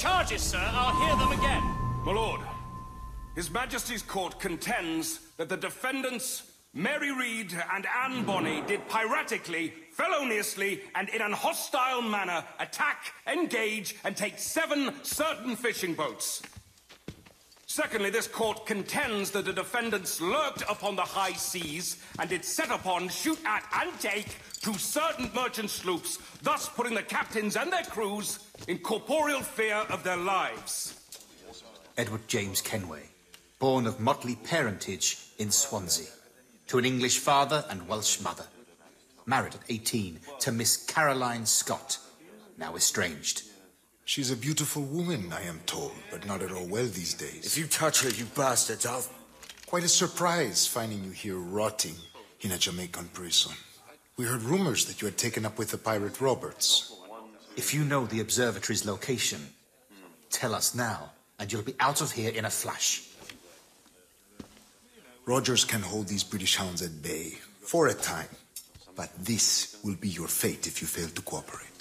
charges, sir, I'll hear them again. My lord, His Majesty's court contends that the defendants, Mary Read and Anne Bonny, did piratically, feloniously, and in an hostile manner attack, engage, and take seven certain fishing boats. Secondly, this court contends that the defendants lurked upon the high seas and did set upon, shoot at, and take two certain merchant sloops, thus putting the captains and their crews in corporeal fear of their lives. Edward James Kenway, born of motley parentage in Swansea, to an English father and Welsh mother. Married at 18 to Miss Caroline Scott, now estranged. She's a beautiful woman, I am told, but not at all well these days. If you touch her, you bastards, I'll... Quite a surprise finding you here rotting in a Jamaican prison. We heard rumors that you had taken up with the pirate Roberts. If you know the observatory's location, tell us now, and you'll be out of here in a flash. Rogers can hold these British hounds at bay, for a time. But this will be your fate if you fail to cooperate.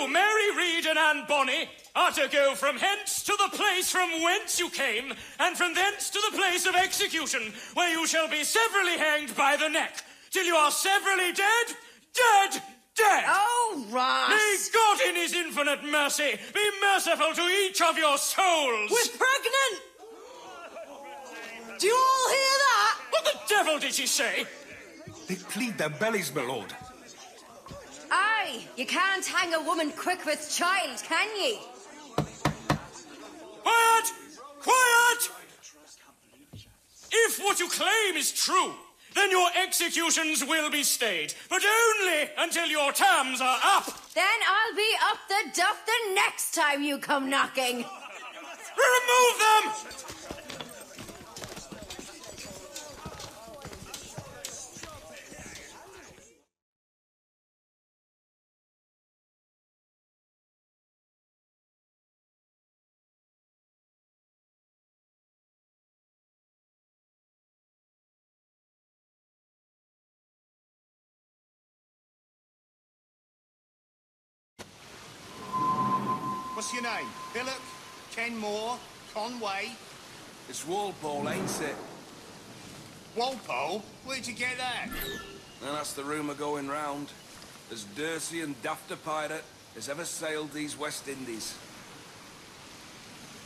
You, Mary Read and Anne Bonny, are to go from hence to the place from whence you came, and from thence to the place of execution, where you shall be severally hanged by the neck, till you are severally dead, dead, dead! Oh, Ross! May God in his infinite mercy be merciful to each of your souls! We're pregnant! Do you all hear that? What the devil did she say? They plead their bellies, my lord. Aye, you can't hang a woman quick with child, can ye? Quiet! Quiet! If what you claim is true, then your executions will be stayed, but only until your terms are up. Then I'll be up the duff the next time you come knocking. Remove them! What's your name? Billock? Kenmore? Conway? It's Walpole, ain't it? Walpole? Where'd you get that? And that's the rumour going round. As dirty and daft a pirate as ever sailed these West Indies.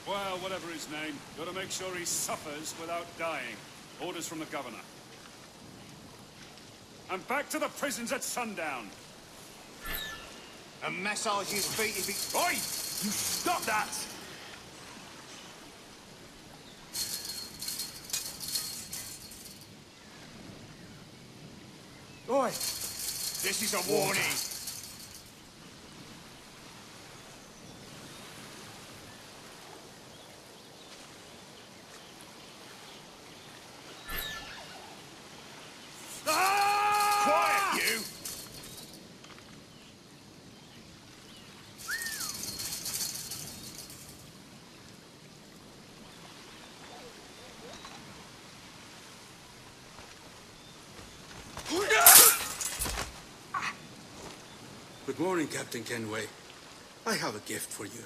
Well, whatever his name, gotta make sure he suffers without dying. Orders from the governor. And back to the prisons at sundown. And massage his feet if he... Oi! You stop that! Oi! This is a warning. Quiet, you! Good morning, Captain Kenway. I have a gift for you.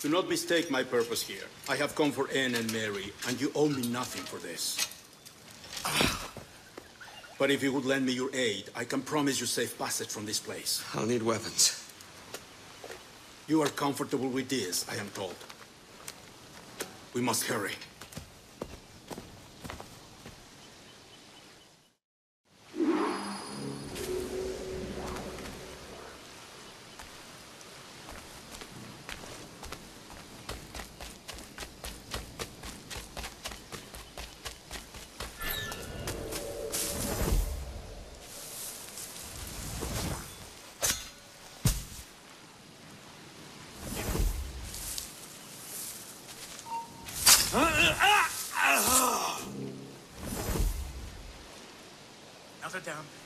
Do not mistake my purpose here. I have come for Anne and Mary, and you owe me nothing for this. But if you would lend me your aid, I can promise you safe passage from this place. I'll need weapons. You are comfortable with this, I am told. We must hurry. Down.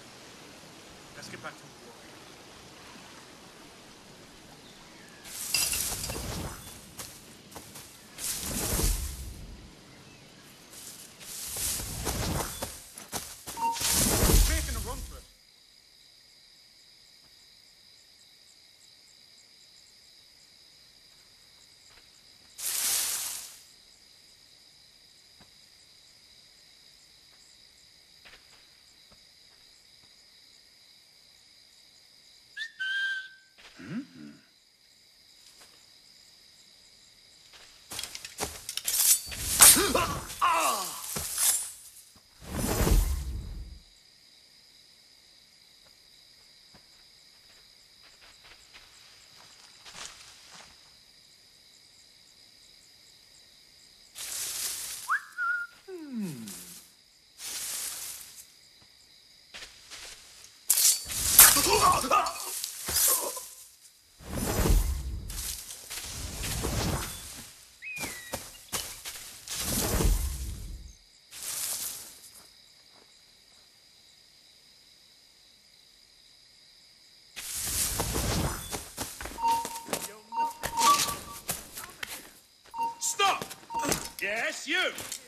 Huh! Yes, you!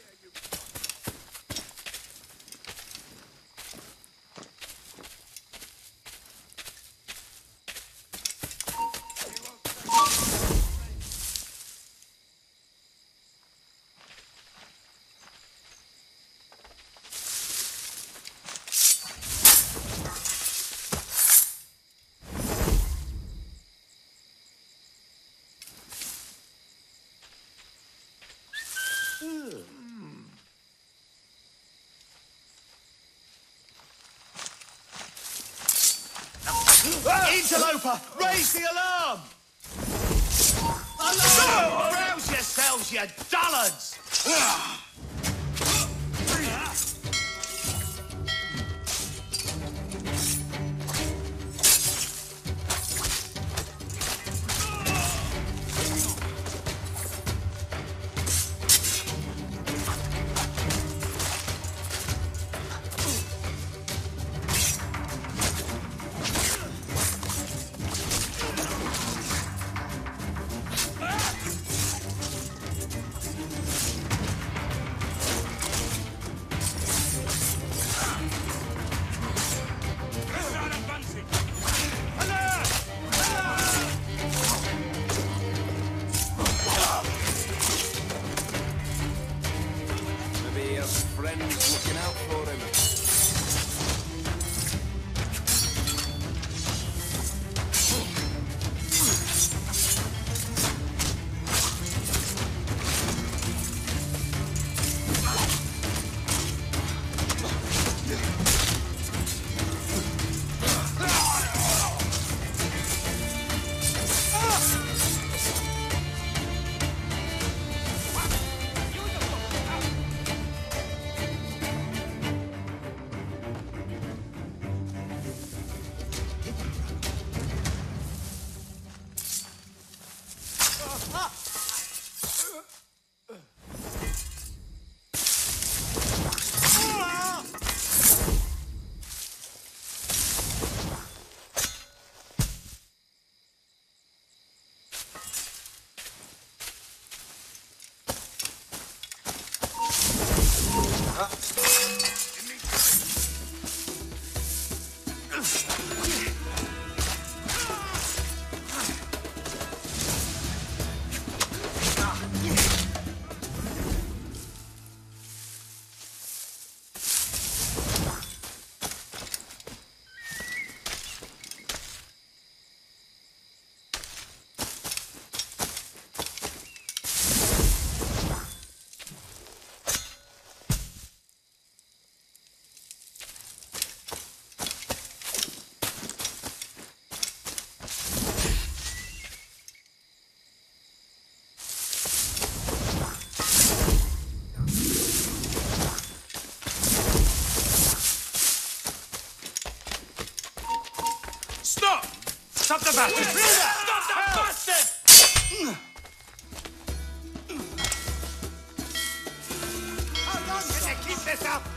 Interloper, raise the alarm! Alarm! Rouse yourselves, you dullards! Ah. あ Stop! Stop the bastard! Stop that bastard! How long can you keep this up?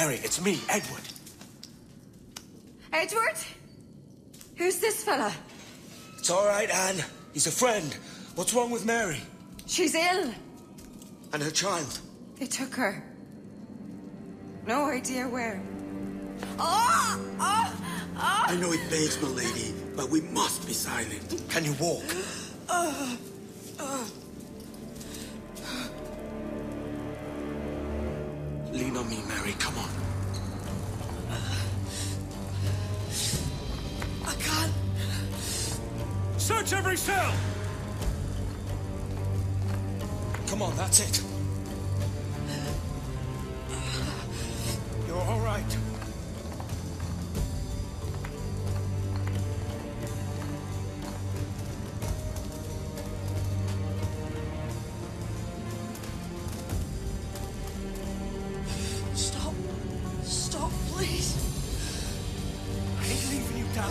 Mary, it's me, Edward. Edward? Who's this fella? It's all right, Anne. He's a friend. What's wrong with Mary? She's ill. And her child? They took her. No idea where. Oh! Oh! Oh! I know it begs, my lady, but we must be silent. Can you walk? Me, Come on. I can't. Search every cell! Come on, that's it.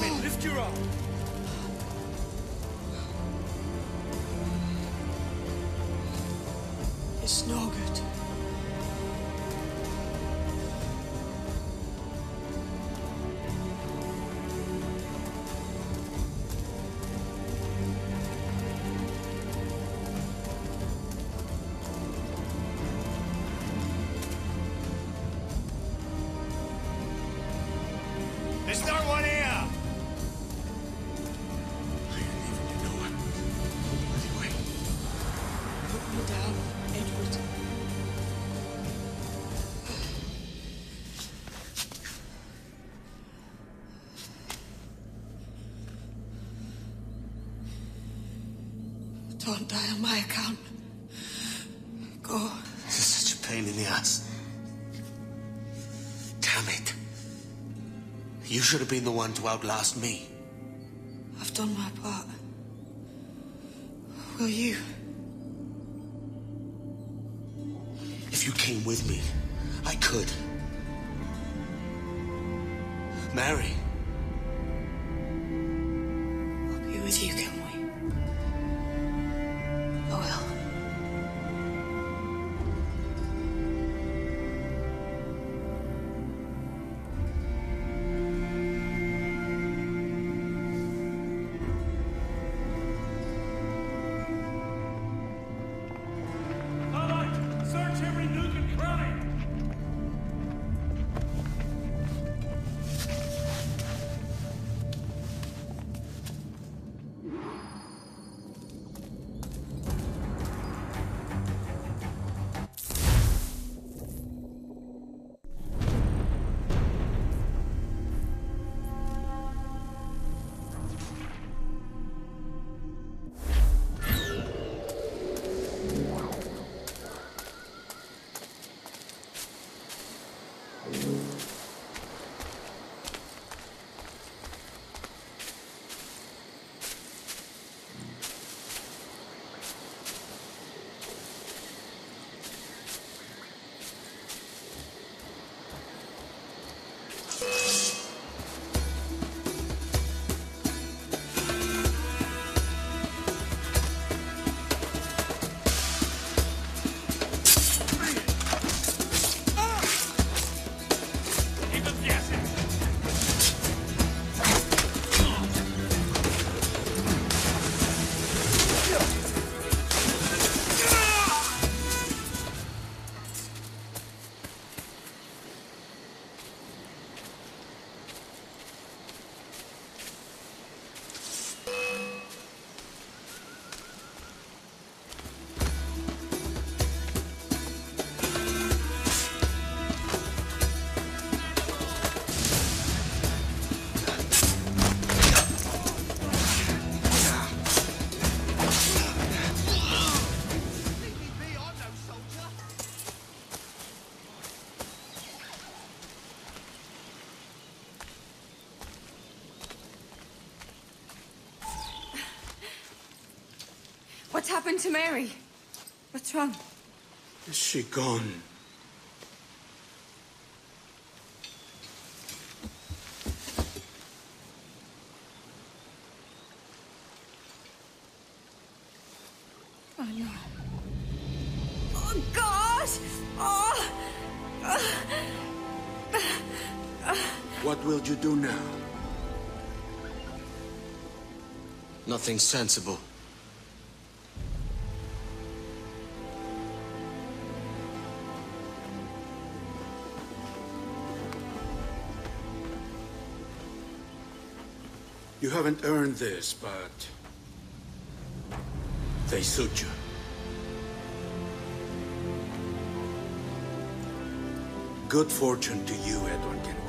It. Lift your arm. It's no good. Die on my account. Go. This is such a pain in the ass. Damn it. You should have been the one to outlast me. I've done my part. Will you? If you came with me, I could. Mary, I'll be with you, can What's happened to Mary? What's wrong? Is she gone? Oh no. Oh God! Oh! What will you do now? Nothing sensible. You haven't earned this, but... They suit you. Good fortune to you, Edward Kenway.